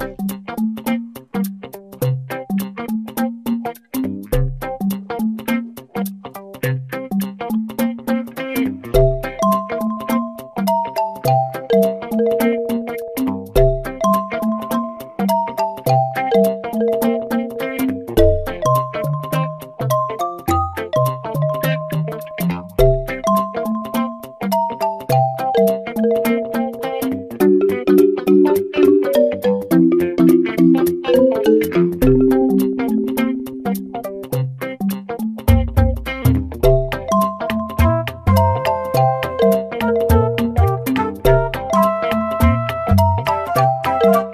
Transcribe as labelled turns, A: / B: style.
A: Bye. thank you